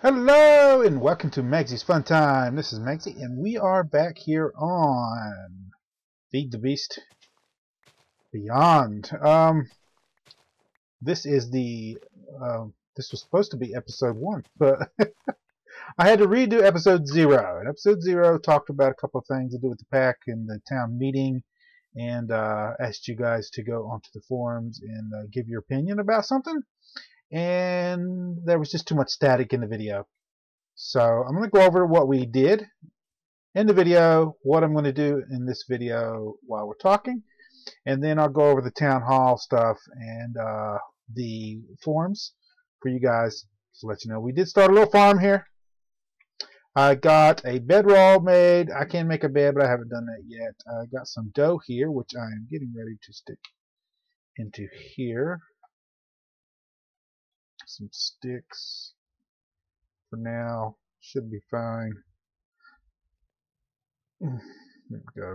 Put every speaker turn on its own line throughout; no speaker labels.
Hello and welcome to Magzie's Fun Time. This is Megsy and we are back here on Feed the Beast Beyond. Um, this is the uh, this was supposed to be episode one, but I had to redo episode zero. And episode zero talked about a couple of things to do with the pack and the town meeting, and uh, asked you guys to go onto the forums and uh, give your opinion about something and there was just too much static in the video. So I'm going to go over what we did in the video, what I'm going to do in this video while we're talking, and then I'll go over the town hall stuff and uh, the forums for you guys to let you know. We did start a little farm here. I got a bedroll made. I can make a bed, but I haven't done that yet. I got some dough here, which I am getting ready to stick into here some sticks for now. Should be fine. There we go.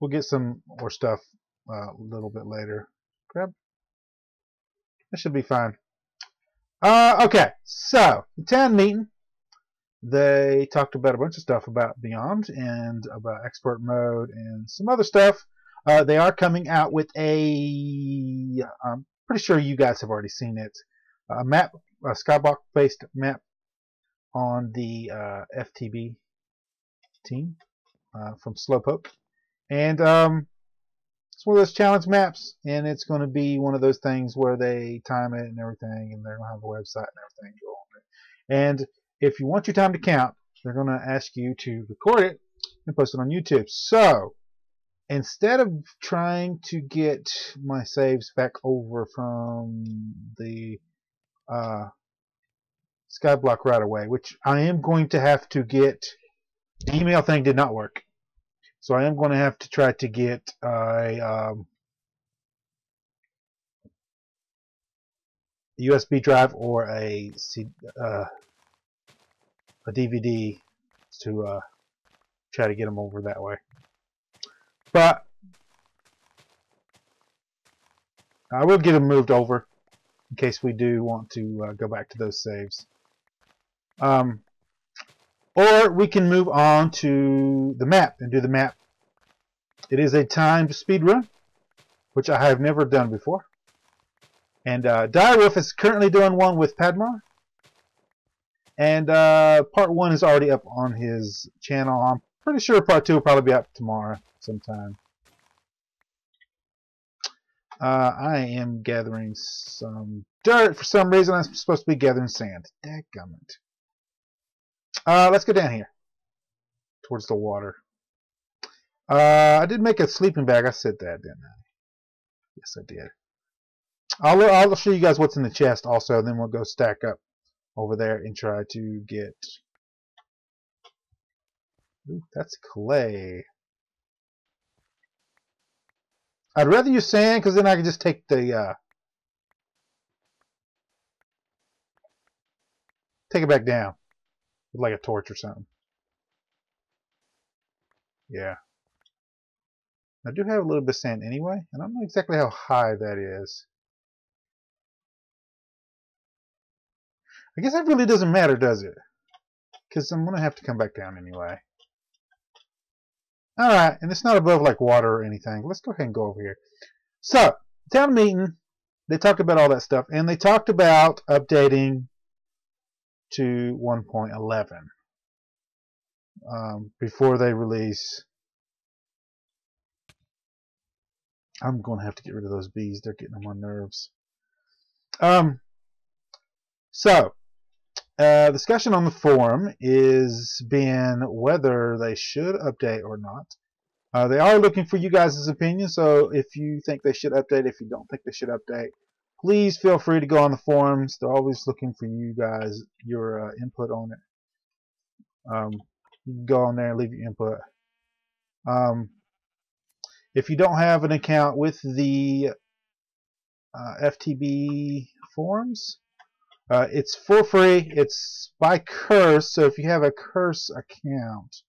We'll get some more stuff uh, a little bit later. Grab. That should be fine. Uh, okay, so the town meeting. They talked about a bunch of stuff about Beyond and about expert mode and some other stuff. Uh, they are coming out with a um, pretty sure you guys have already seen it. A map, a skyblock based map on the uh, FTB team uh, from Slowpoke. And um, it's one of those challenge maps, and it's going to be one of those things where they time it and everything, and they're going to have a website and everything on. And if you want your time to count, they're going to ask you to record it and post it on YouTube. So, instead of trying to get my saves back over from the uh, Skyblock right away, which I am going to have to get, the email thing did not work. So I am going to have to try to get a um, USB drive or a uh, a DVD to uh, try to get them over that way. But I will get them moved over in case we do want to uh, go back to those saves. Um, or we can move on to the map and do the map. It is a timed speed run, which I have never done before. And uh, Direwolf is currently doing one with Pahimar. And uh, part one is already up on his channel. I'm pretty sure part two will probably be up tomorrow sometime. Uh, I am gathering some dirt. For some reason, I'm supposed to be gathering sand. Dadgummit. Uh, let's go down here. Towards the water. Uh, I did make a sleeping bag. I said that, didn't I? Yes, I did. I'll, I'll show you guys what's in the chest also, then we'll go stack up over there and try to get... Ooh, that's clay. I'd rather use sand because then I can just take the uh, take it back down with like a torch or something. Yeah. I do have a little bit of sand anyway. And I don't know exactly how high that is. I guess that really doesn't matter, does it? Because I'm going to have to come back down anyway. Alright, and it's not above like water or anything. Let's go ahead and go over here. So, town meeting, they talked about all that stuff, and they talked about updating to 1.11 um, before they release. I'm going to have to get rid of those bees. They're getting on my nerves. Um, so, uh, discussion on the forum is being whether they should update or not. Uh, they are looking for you guys' opinion, so if you think they should update, if you don't think they should update, please feel free to go on the forums. They're always looking for you guys, your uh, input on it. Um, you can go on there and leave your input. Um, if you don't have an account with the uh, FTB forums, uh, it's for free. It's by curse, so if you have a curse account,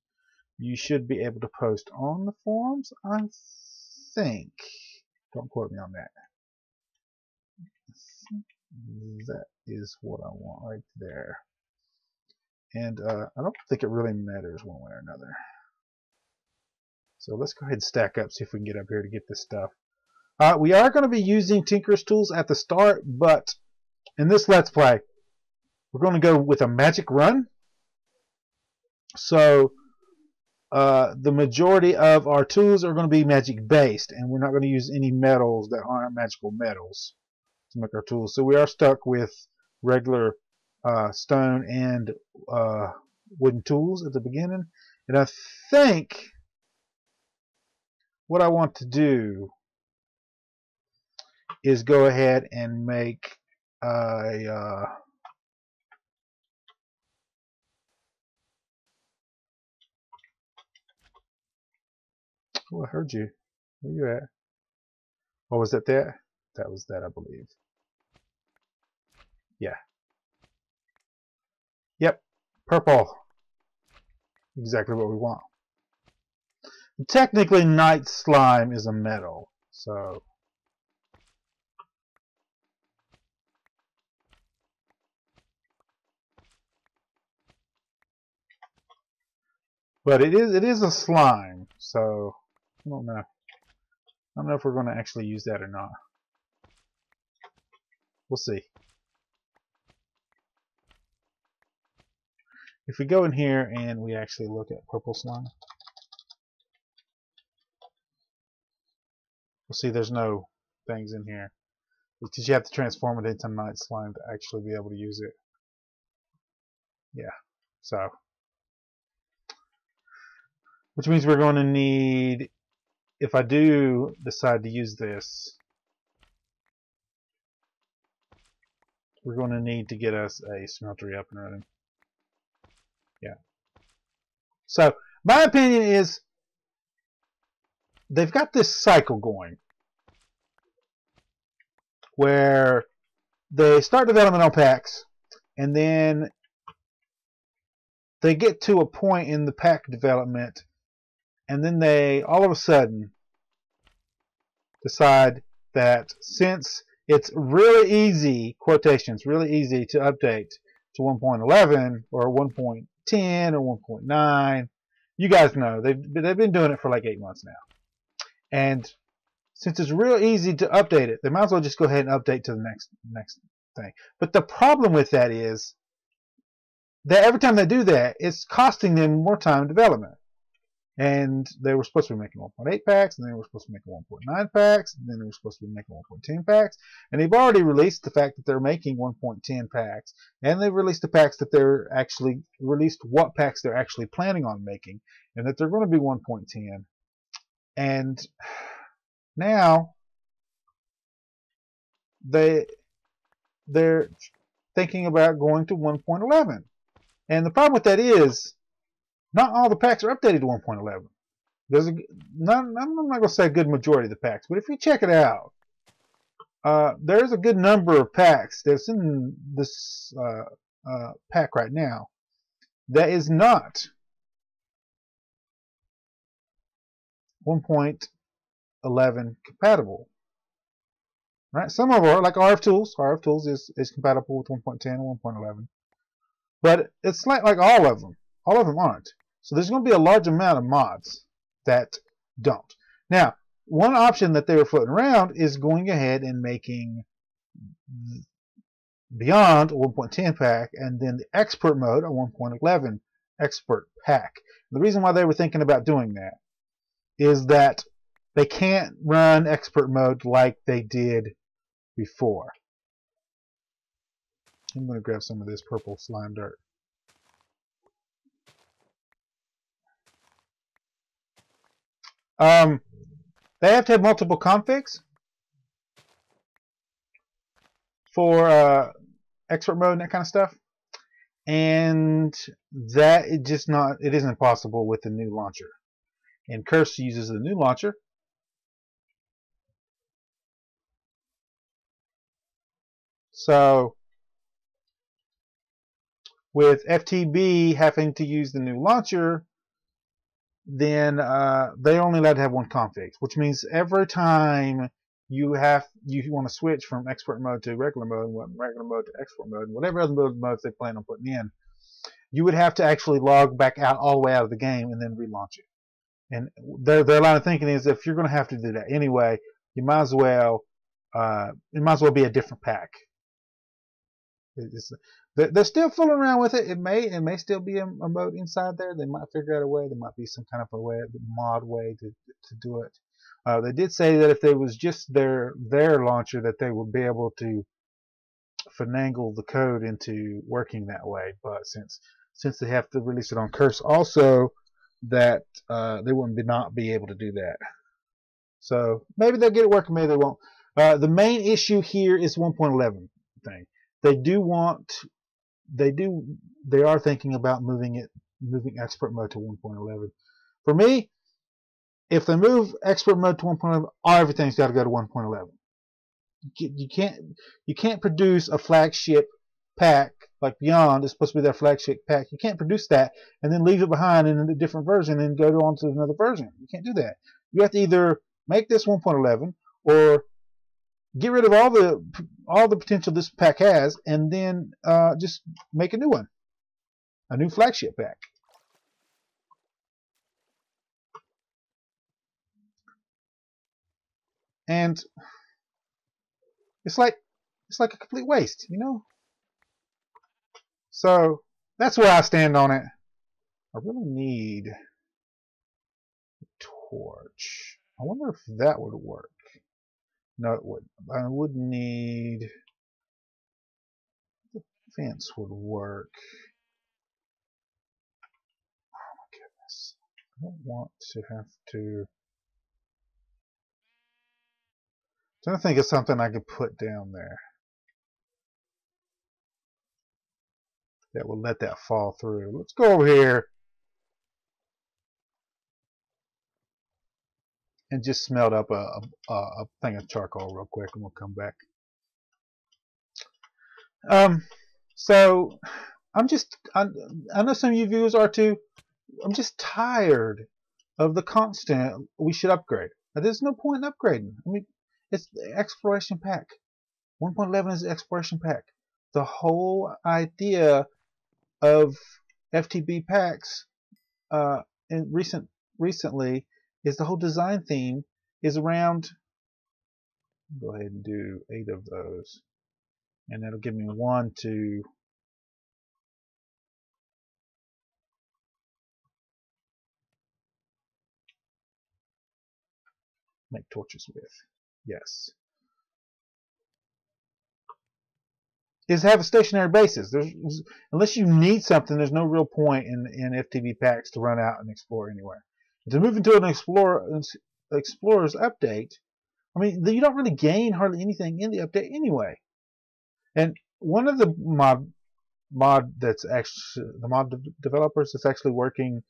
you should be able to post on the forums, I think. Don't quote me on that. That is what I want right there. And uh, I don't think it really matters one way or another. So let's go ahead and stack up, see if we can get up here to get this stuff. Uh, we are going to be using Tinker's tools at the start, but in this Let's Play, we're going to go with a magic run. So uh, the majority of our tools are going to be magic based, and we're not going to use any metals that aren't magical metals to make our tools. So we are stuck with regular uh, stone and uh, wooden tools at the beginning. And I think what I want to do is go ahead and make a uh, Oh, I heard you. Where you at? Oh, was that that? That was that, I believe. Yeah. Yep. Purple. Exactly what we want. Technically, knightslime is a metal, so... But it is it is a slime, so I don't know. I don't know if we're going to actually use that or not. We'll see. If we go in here and we actually look at purple slime, we'll see there's no things in here. Because you have to transform it into knightslime to actually be able to use it. Yeah, so. Which means we're going to need if I do decide to use this, we're going to need to get us a smeltery up and running. Yeah. So, my opinion is they've got this cycle going where they start development on packs and then they get to a point in the pack development and then they all of a sudden decide that since it's really easy, quotations, really easy to update to 1.11 or 1.10 or 1.9, you guys know they've they've been doing it for like eight months now, and since it's real easy to update it, they might as well just go ahead and update to the next next thing. But the problem with that is that every time they do that, it's costing them more time development and they were supposed to be making 1.8 packs, and they were supposed to be making 1.9 packs, and then they were supposed to be making 1.10 packs, and they've already released the fact that they're making 1.10 packs, and they've released the packs that they're actually released what packs they're actually planning on making, and that they're going to be 1.10, and now they they're thinking about going to 1.11, and the problem with that is not all the packs are updated to 1.11. There's a, not, I'm not going to say a good majority of the packs, but if you check it out, uh, there's a good number of packs that's in this uh, uh, pack right now that is not 1.11 compatible. Right? Some of are like RF Tools. RF Tools is, is compatible with 1.10 and 1.11. But it's like, like all of them. All of them aren't. So there's going to be a large amount of mods that don't. Now, one option that they were floating around is going ahead and making beyond a 1.10 pack and then the expert mode a 1.11 expert pack. The reason why they were thinking about doing that is that they can't run expert mode like they did before. I'm going to grab some of this purple slime dirt. Um, they have to have multiple configs for uh, expert mode and that kind of stuff. And that is just not, it isn't possible with the new launcher. And Curse uses the new launcher. So, with FTB having to use the new launcher, then uh, they only allowed to have one config, which means every time you have you want to switch from expert mode to regular mode, regular mode to expert mode, whatever other mode, modes they plan on putting in, you would have to actually log back out all the way out of the game and then relaunch it. And their their line of thinking is if you're going to have to do that anyway, you might as well uh, it might as well be a different pack. It's, they're still fooling around with it. It may it may still be a, a, mode inside there. They might figure out a way. There might be some kind of a way, mod way to to do it. Uh, they did say that if it was just their their launcher, that they would be able to finagle the code into working that way. But since since they have to release it on Curse, also that uh, they wouldn't be not be able to do that. So maybe they'll get it working, maybe they won't. Uh, the main issue here is 1.11 thing. They do want, they do, they are thinking about moving it, moving expert mode to 1.11. For me, if they move expert mode to 1.11, everything's got to go to 1.11. You can't, you can't produce a flagship pack like Beyond is supposed to be their flagship pack. You can't produce that and then leave it behind in a different version and go on to another version. You can't do that. You have to either make this 1.11 or get rid of all the all the potential this pack has and then uh, just make a new one, a new flagship pack. And it's like it's like a complete waste, you know. So that's where I stand on it. I really need a torch. I wonder if that would work. No, it wouldn't. I would need the fence would work. Oh my goodness. I don't want to have to I'm trying to think of something I could put down there. that will let that fall through. Let's go over here and just smelt up a, a, a thing of charcoal real quick and we'll come back. Um, so I'm just, I, I know some of you viewers are too, I'm just tired of the constant, we should upgrade. Now, there's no point in upgrading. I mean, it's the exploration pack. 1.11 is the exploration pack. The whole idea of FTB packs uh, in recent recently is the whole design theme is around. Go ahead and do eight of those, and that'll give me one to make torches with. Yes. is have a stationary basis. There's, unless you need something, there's no real point in, in FTB packs to run out and explore anywhere. To move into an Explorer, Explorer's update, I mean, you don't really gain hardly anything in the update anyway. And one of the mod mod that's actually the mod de developers that's actually working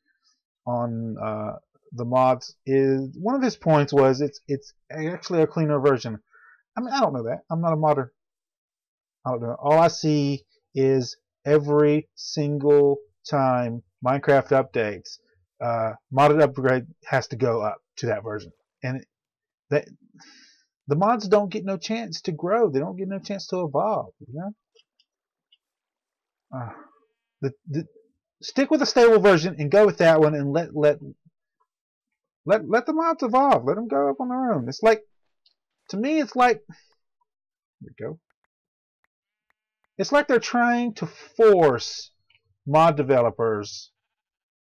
on uh, the mods is one of his points was it's it's actually a cleaner version. I mean, I don't know that. I'm not a modder I don't know. all I see is every single time Minecraft updates, uh, modded upgrade has to go up to that version, and that the mods don't get no chance to grow. They don't get no chance to evolve. You know, uh, the, the stick with a stable version and go with that one, and let let let let the mods evolve. Let them go up on their own. It's like to me, it's like here we go. It's like they're trying to force mod developers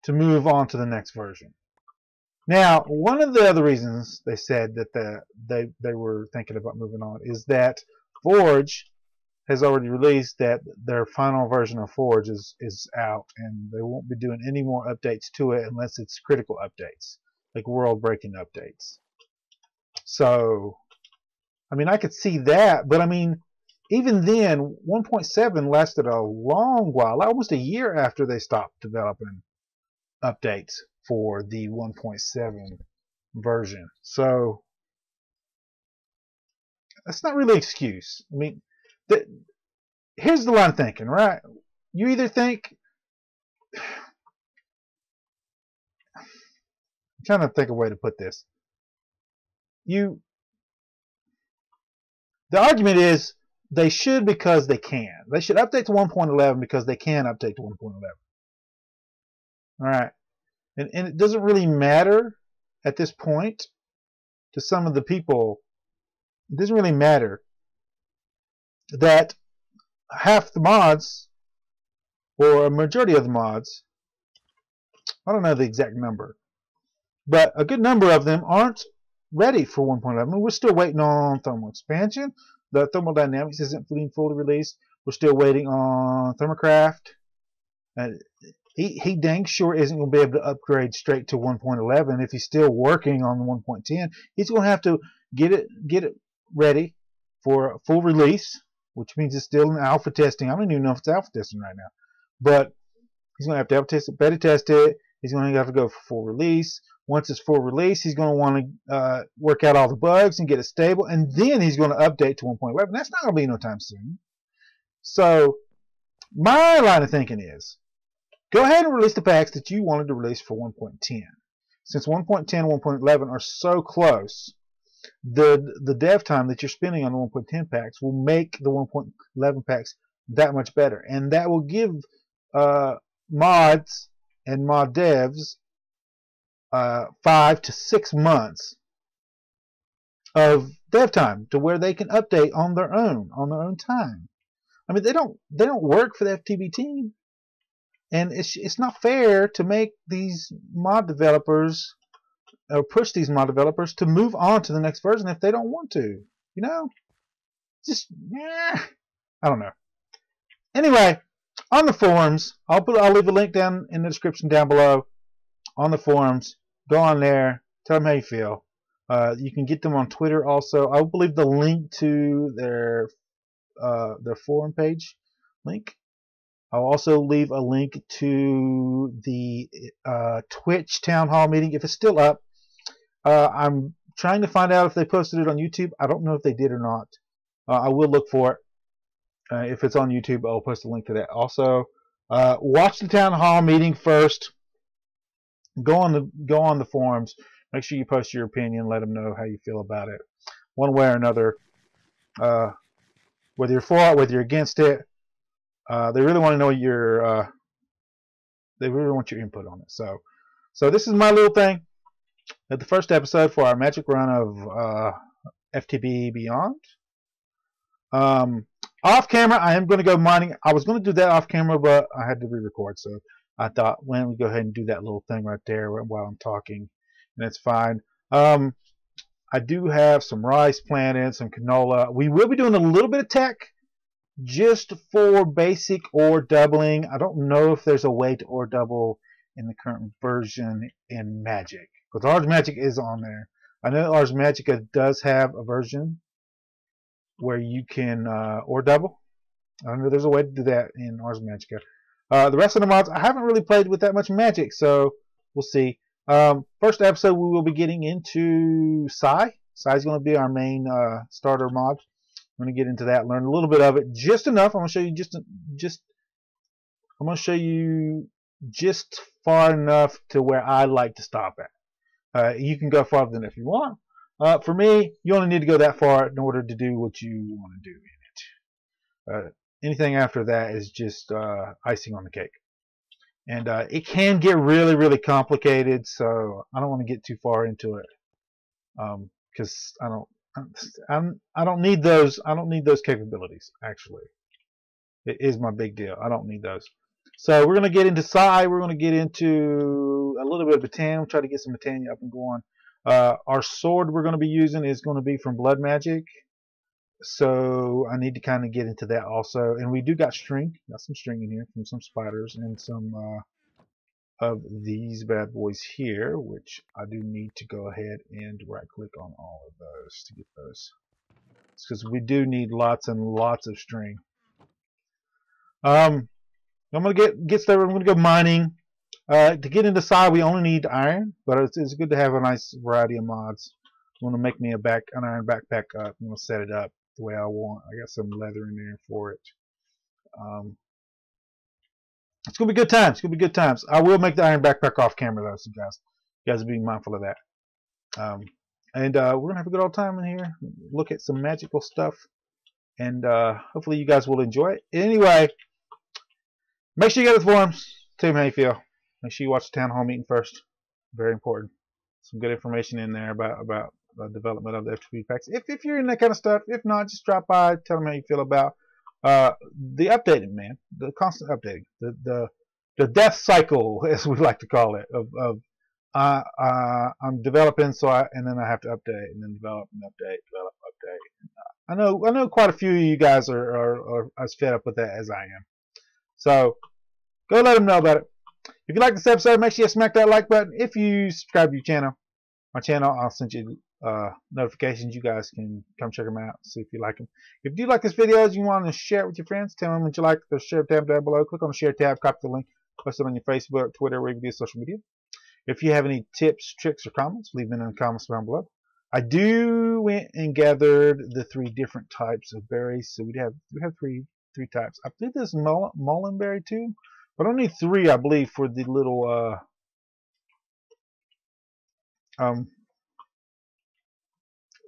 to move on to the next version. Now, one of the other reasons they said that the, they, they were thinking about moving on is that Forge has already released that their final version of Forge is, is out and they won't be doing any more updates to it unless it's critical updates, like world breaking updates. So, I mean, I could see that, but I mean, even then, 1.7 lasted a long while, almost a year after they stopped developing updates for the 1.7 version. So that's not really an excuse. I mean, the, here's the line of thinking, right? You either think I'm trying to think a way to put this. You the argument is they should because they can. They should update to 1.11 because they can update to 1.11. All right. And, and it doesn't really matter at this point to some of the people. It doesn't really matter that half the mods or a majority of the mods I don't know the exact number but a good number of them aren't ready for 1.11 we're still waiting on thermal expansion the thermodynamics isn't being fully released we're still waiting on Thaumcraft he, he dang sure isn't going to be able to upgrade straight to 1.11 if he's still working on the 1.10 he's going to have to get it get it ready for full release which means it's still in alpha testing. I don't even know if it's alpha testing right now. But he's going to have to alpha test it, beta test it. He's going to have to go for full release. Once it's full release, he's going to want to uh, work out all the bugs and get it stable. And then he's going to update to 1.11. That's not going to be no time soon. So my line of thinking is go ahead and release the packs that you wanted to release for 1.10. Since 1.10 and 1.11 are so close, the the dev time that you're spending on the 1.10 packs will make the 1.11 packs that much better, and that will give uh, mods and mod devs uh, five to six months of dev time to where they can update on their own on their own time. I mean, they don't they don't work for the FTB team, and it's it's not fair to make these mod developers or push these mod developers to move on to the next version if they don't want to. You know, just yeah, I don't know. Anyway, on the forums, I'll put I'll leave a link down in the description down below on the forums. Go on there, tell them how you feel. Uh, you can get them on Twitter also. I will leave the link to their uh, their forum page link. I'll also leave a link to the uh, Twitch town hall meeting if it's still up. Uh, I'm trying to find out if they posted it on YouTube. I don't know if they did or not. Uh, I will look for it. Uh, if it's on YouTube, I'll post a link to that. Also, uh, watch the town hall meeting first. Go on the go on the forums. Make sure you post your opinion. Let them know how you feel about it, one way or another. Uh, whether you're for it, whether you're against it, uh, they really want to know your. they really want your input on it. So, so this is my little thing at the first episode for our magic run of uh, FTB Beyond. Um, off camera, I am going to go mining. I was going to do that off camera, but I had to re-record, so I thought, why don't we go ahead and do that little thing right there while I'm talking, and it's fine. Um, I do have some rice planted, some canola. We will be doing a little bit of tech just for basic or doubling. I don't know if there's a way to ore double in the current version in Magic. Because Large Magic is on there. I know Ars Magica does have a version where you can uh, ore double. I don't know there's a way to do that in Ars Magica. Uh, the rest of the mods, I haven't really played with that much magic, so we'll see. Um, first episode, we will be getting into Psi. Psi is going to be our main uh, starter mod. I'm going to get into that, learn a little bit of it, just enough. I'm going to show you just, just. I'm going to show you just far enough to where I like to stop at. Uh, you can go farther than if you want. Uh, for me, you only need to go that far in order to do what you want to do in it. Uh, anything after that is just uh, icing on the cake. And uh, it can get really, really complicated, so I don't want to get too far into it because um, I don't. I'm, I don't need those. I don't need those capabilities. Actually, it is my big deal. I don't need those. So we're going to get into Psi. We're going to get into a little bit of Botania. We'll try to get some Botania up and going. Uh, our sword we're going to be using is going to be from Blood Magic. So I need to kind of get into that also. And we do got string. Got some string in here from some spiders and some uh, of these bad boys here, which I do need to go ahead and right click on all of those to get those. It's Because we do need lots and lots of string. Um, I'm gonna get get started. I'm gonna go mining. Uh, to get into Psi, we only need iron, but it's, it's good to have a nice variety of mods. I'm gonna make me a back an iron backpack up. I'm gonna set it up the way I want. I got some leather in there for it. Um, it's gonna be good times. It's gonna be good times. I will make the iron backpack off camera though, so guys, you guys are being mindful of that. Um, and uh, we're gonna have a good old time in here. Look at some magical stuff. and uh, hopefully you guys will enjoy it. Anyway, make sure you get the forums. Tell me how you feel. Make sure you watch the town hall meeting first. Very important. Some good information in there about about the development of the FTB packs. If if you're in that kind of stuff, if not, just drop by. Tell them how you feel about uh, the updating, man. The constant updating. The the the death cycle, as we like to call it, of of uh, uh, I'm developing, so I and then I have to update, and then develop and update, develop, update. I know I know quite a few of you guys are, are, are as fed up with that as I am. So go let them know about it. If you like this episode, make sure you smack that like button. If you subscribe to your channel, my channel, I'll send you uh, notifications. You guys can come check them out, see if you like them. If you like this video, you want to share it with your friends, tell them what you like. The share tab down below. Click on the share tab, copy the link, post it on your Facebook, Twitter, wherever you do social media. If you have any tips, tricks, or comments, leave them in the comments down below. I do went and gathered the three different types of berries. So we have we have three three types. I believe there's mullen, berry too, but only three I believe for the little uh, um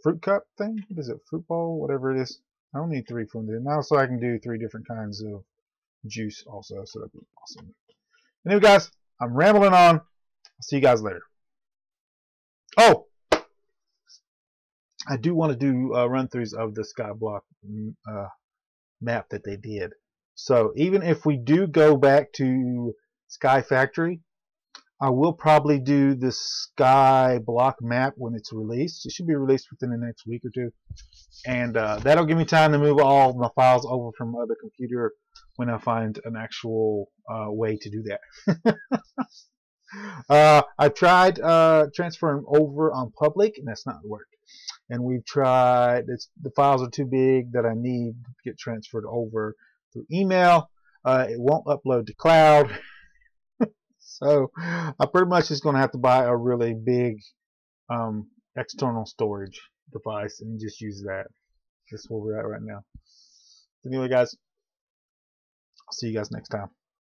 fruit cup thing. What is it? Fruit bowl, whatever it is. I don't need three from there. Now so I can do three different kinds of juice also, so that'd be awesome. Anyway guys, I'm rambling on. I'll see you guys later. Oh, I do want to do uh, run-throughs of the Skyblock mm, uh, map that they did. So even if we do go back to Sky Factory, I will probably do the Sky Block map when it's released. It should be released within the next week or two. And uh, that'll give me time to move all my files over from my other computer when I find an actual uh, way to do that. uh, I tried uh, transferring over on public, and that's not worked. And we've tried, the files are too big that I need to get transferred over through email. Uh, it won't upload to cloud. so I pretty much just going to have to buy a really big um, external storage device and just use that. That's where we're at right now. Anyway, guys, I'll see you guys next time.